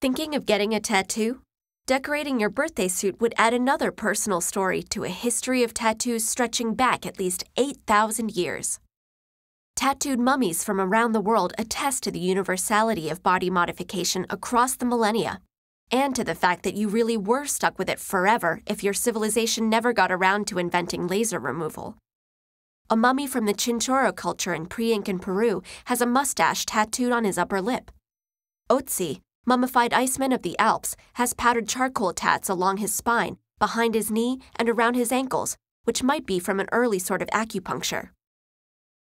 Thinking of getting a tattoo? Decorating your birthday suit would add another personal story to a history of tattoos stretching back at least 8,000 years. Tattooed mummies from around the world attest to the universality of body modification across the millennia, and to the fact that you really were stuck with it forever if your civilization never got around to inventing laser removal. A mummy from the Chinchorro culture in pre Incan Peru has a mustache tattooed on his upper lip. Otzi, mummified Iceman of the Alps, has powdered charcoal tats along his spine, behind his knee, and around his ankles, which might be from an early sort of acupuncture.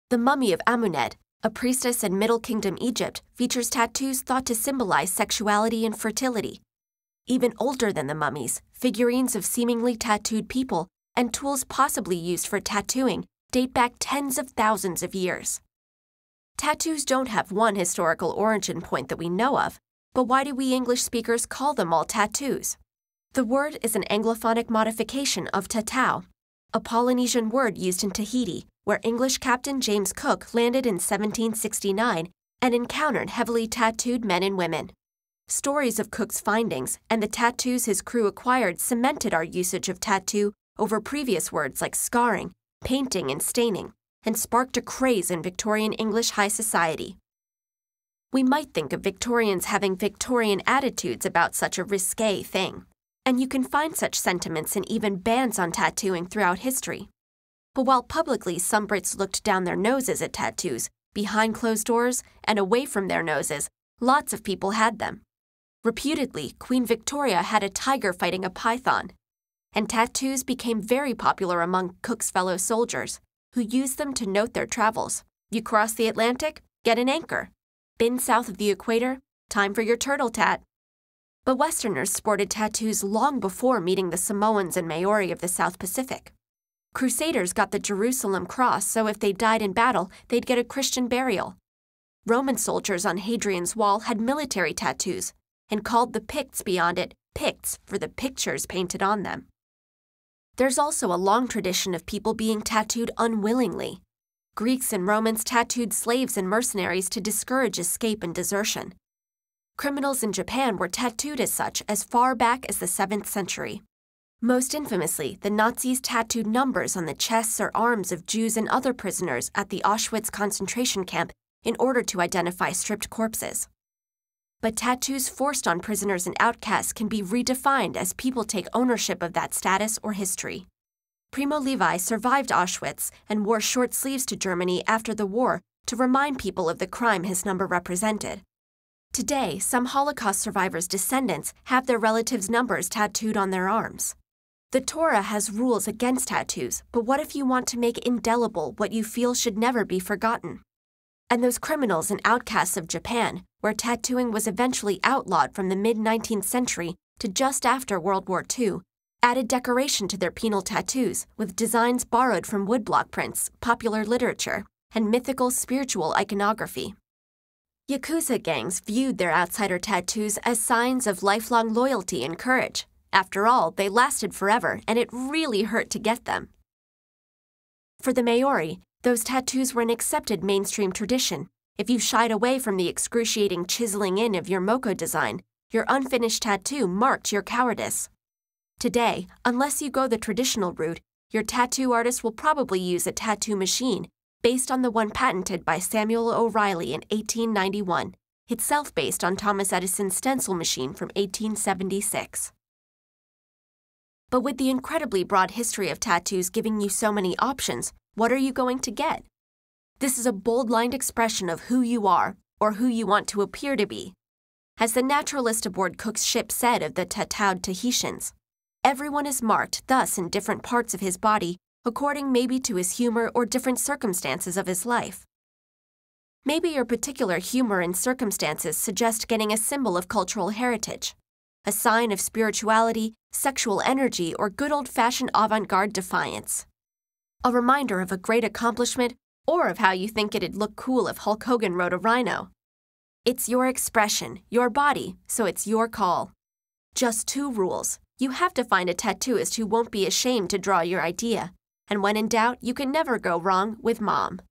The mummy of Amunet, a priestess in Middle Kingdom Egypt, features tattoos thought to symbolize sexuality and fertility. Even older than the mummies, figurines of seemingly tattooed people and tools possibly used for tattooing date back tens of thousands of years. Tattoos don't have one historical origin point that we know of, but why do we English speakers call them all tattoos? The word is an Anglophonic modification of tatau, a Polynesian word used in Tahiti, where English Captain James Cook landed in 1769 and encountered heavily tattooed men and women. Stories of Cook's findings and the tattoos his crew acquired cemented our usage of tattoo over previous words like scarring, painting, and staining, and sparked a craze in Victorian English high society. We might think of Victorians having Victorian attitudes about such a risque thing, and you can find such sentiments in even bans on tattooing throughout history. But while publicly some Brits looked down their noses at tattoos, behind closed doors and away from their noses, lots of people had them. Reputedly, Queen Victoria had a tiger fighting a python, and tattoos became very popular among Cook's fellow soldiers, who used them to note their travels. You cross the Atlantic? Get an anchor. Been south of the equator? Time for your turtle tat. But Westerners sported tattoos long before meeting the Samoans and Maori of the South Pacific. Crusaders got the Jerusalem cross, so if they died in battle, they'd get a Christian burial. Roman soldiers on Hadrian's Wall had military tattoos and called the Picts beyond it Picts for the pictures painted on them. There's also a long tradition of people being tattooed unwillingly. Greeks and Romans tattooed slaves and mercenaries to discourage escape and desertion. Criminals in Japan were tattooed as such as far back as the 7th century. Most infamously, the Nazis tattooed numbers on the chests or arms of Jews and other prisoners at the Auschwitz concentration camp in order to identify stripped corpses. But tattoos forced on prisoners and outcasts can be redefined as people take ownership of that status or history. Primo Levi survived Auschwitz and wore short sleeves to Germany after the war to remind people of the crime his number represented. Today, some Holocaust survivors' descendants have their relatives' numbers tattooed on their arms. The Torah has rules against tattoos, but what if you want to make indelible what you feel should never be forgotten? And those criminals and outcasts of Japan, where tattooing was eventually outlawed from the mid 19th century to just after World War II, added decoration to their penal tattoos with designs borrowed from woodblock prints, popular literature, and mythical spiritual iconography. Yakuza gangs viewed their outsider tattoos as signs of lifelong loyalty and courage. After all, they lasted forever, and it really hurt to get them. For the Maori, those tattoos were an accepted mainstream tradition. If you shied away from the excruciating chiseling in of your moko design, your unfinished tattoo marked your cowardice. Today, unless you go the traditional route, your tattoo artist will probably use a tattoo machine based on the one patented by Samuel O'Reilly in 1891, itself based on Thomas Edison's stencil machine from 1876. But with the incredibly broad history of tattoos giving you so many options, what are you going to get? This is a bold lined expression of who you are, or who you want to appear to be. As the naturalist aboard Cook's ship said of the tattooed Tahitians, Everyone is marked thus in different parts of his body, according maybe to his humor or different circumstances of his life. Maybe your particular humor and circumstances suggest getting a symbol of cultural heritage, a sign of spirituality, sexual energy, or good old fashioned avant garde defiance. A reminder of a great accomplishment or of how you think it'd look cool if Hulk Hogan rode a rhino. It's your expression, your body, so it's your call. Just two rules you have to find a tattooist who won't be ashamed to draw your idea. And when in doubt, you can never go wrong with mom.